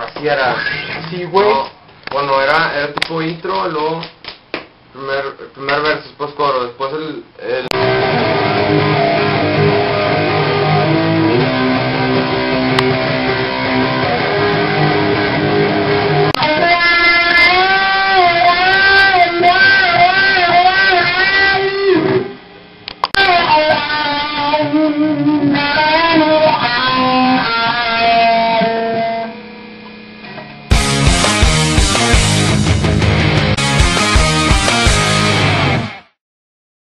Así era. Sí, güey. No, bueno, era, era tipo intro, luego primer, primer verso, después coro, después el